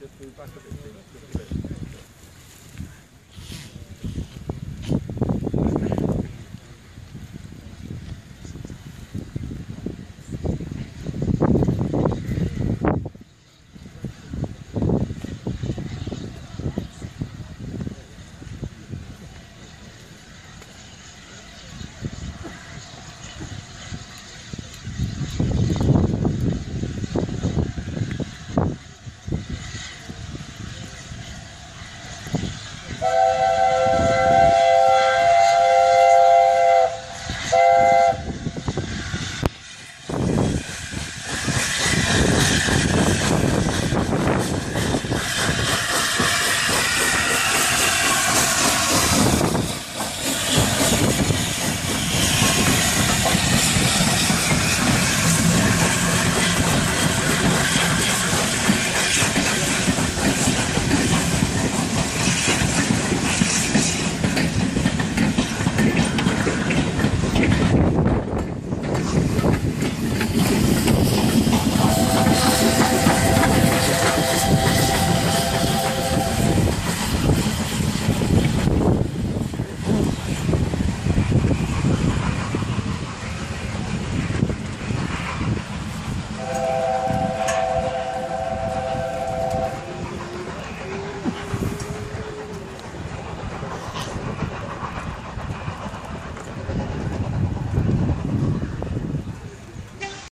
Eu fui para a